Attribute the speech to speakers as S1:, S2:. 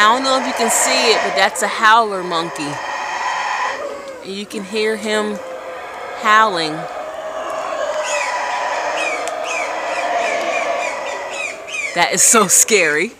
S1: I don't know if you can see it, but that's a howler monkey. And you can hear him howling. That is so scary.